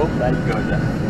Oh, that's good.